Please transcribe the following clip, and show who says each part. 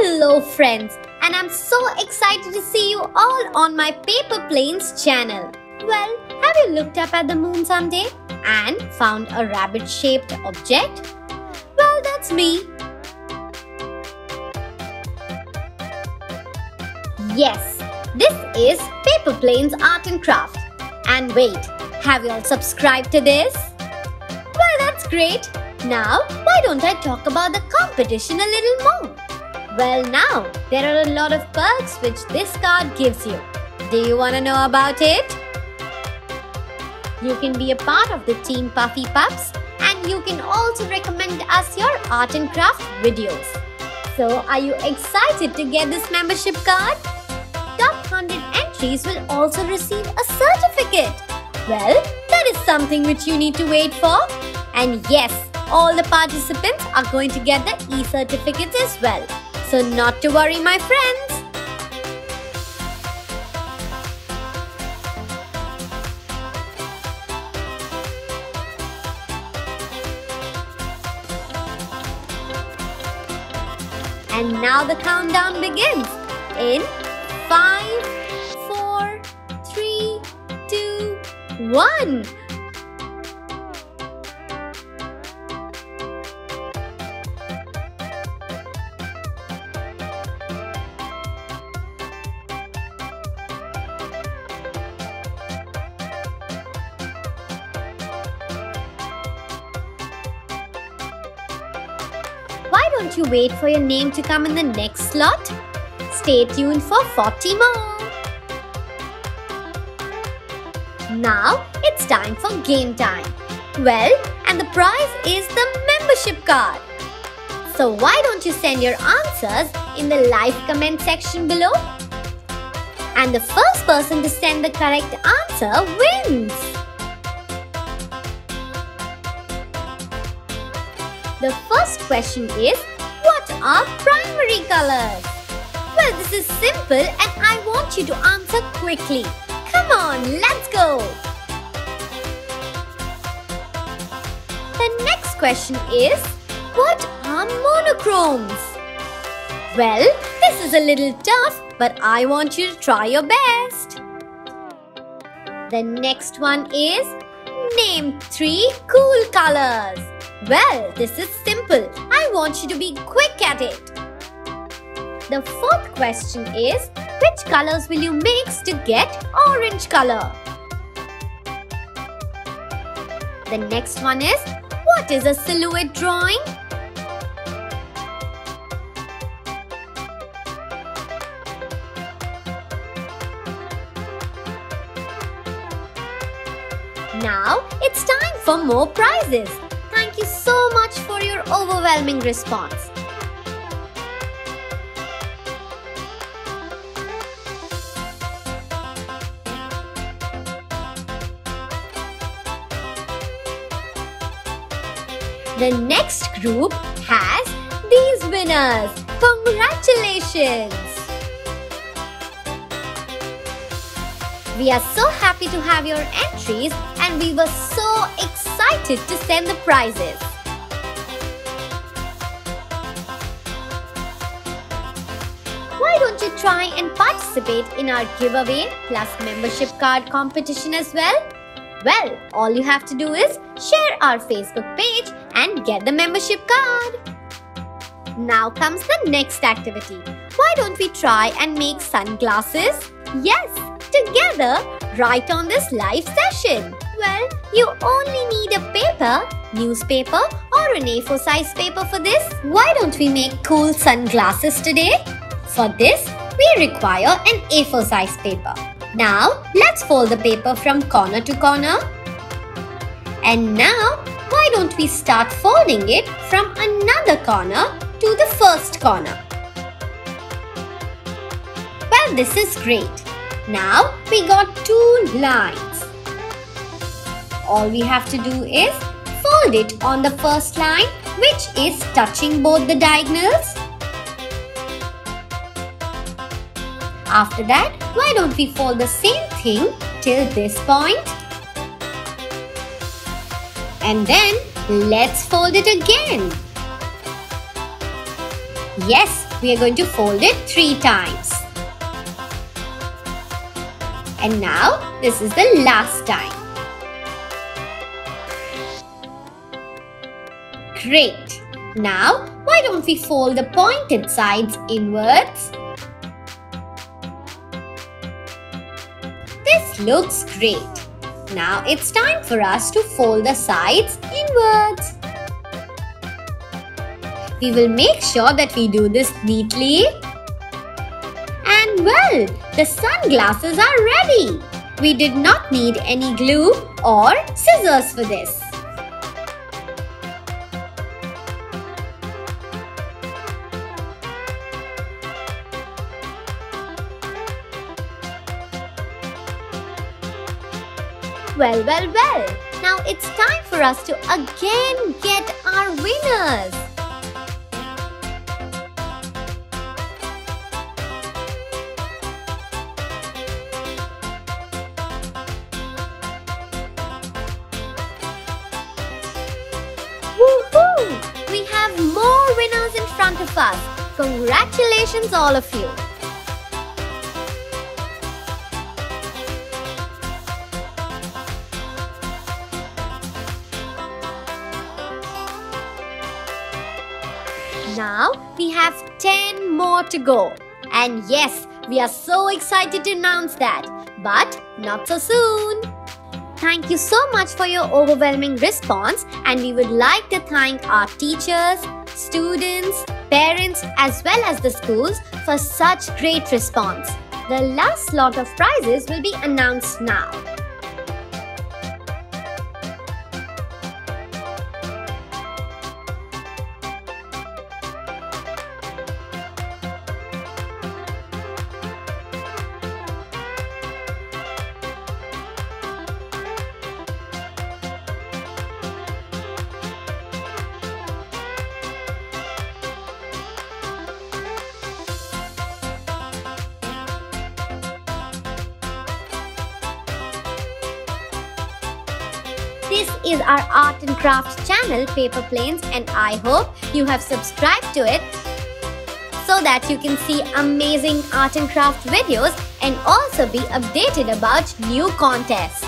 Speaker 1: Hello friends and I'm so excited to see you all on my Paper Planes channel. Well, have you looked up at the moon someday and found a rabbit shaped object? Well, that's me. Yes, this is Paper Planes Art and Craft. And wait, have you all subscribed to this? Well, that's great. Now, why don't I talk about the competition a little more? Well, now, there are a lot of perks which this card gives you. Do you want to know about it? You can be a part of the Team Puffy Pups and you can also recommend us your art and craft videos. So, are you excited to get this membership card? Top 100 entries will also receive a certificate. Well, that is something which you need to wait for. And yes, all the participants are going to get the e-certificates as well. So not to worry my friends. And now the countdown begins in 5, 4, 3, 2, 1. Why don't you wait for your name to come in the next slot? Stay tuned for 40 more. Now it's time for game time. Well, and the prize is the membership card. So why don't you send your answers in the live comment section below? And the first person to send the correct answer wins. The first question is What are primary colors? Well, this is simple and I want you to answer quickly. Come on, let's go! The next question is What are monochromes? Well, this is a little tough, but I want you to try your best. The next one is Name three cool colors. Well, this is simple. I want you to be quick at it. The fourth question is Which colors will you mix to get orange color? The next one is What is a silhouette drawing? Now it's time for more prizes. Thank you so much for your overwhelming response. The next group has these winners. Congratulations! We are so happy to have your entries and we were so excited to send the prizes. Why don't you try and participate in our giveaway plus membership card competition as well? Well, all you have to do is share our Facebook page and get the membership card. Now comes the next activity. Why don't we try and make sunglasses? Yes, together right on this live session. Well, you only need a paper, newspaper or an A4 size paper for this. Why don't we make cool sunglasses today? For this, we require an A4 size paper. Now, let's fold the paper from corner to corner. And now, why don't we start folding it from another corner to the first corner? Well, this is great. Now we got two lines. All we have to do is fold it on the first line which is touching both the diagonals. After that, why don't we fold the same thing till this point? And then let's fold it again. Yes, we are going to fold it three times. And now, this is the last time. Great! Now, why don't we fold the pointed sides inwards? This looks great. Now it's time for us to fold the sides inwards. We will make sure that we do this neatly. And well, the sunglasses are ready. We did not need any glue or scissors for this. Well, well, well. Now it's time for us to again get our winners. Woohoo! We have more winners in front of us. Congratulations all of you. Now we have 10 more to go. And yes, we are so excited to announce that. But not so soon. Thank you so much for your overwhelming response and we would like to thank our teachers, students, parents as well as the schools for such great response. The last lot of prizes will be announced now. This is our art and craft channel Paper Planes and I hope you have subscribed to it so that you can see amazing art and craft videos and also be updated about new contests.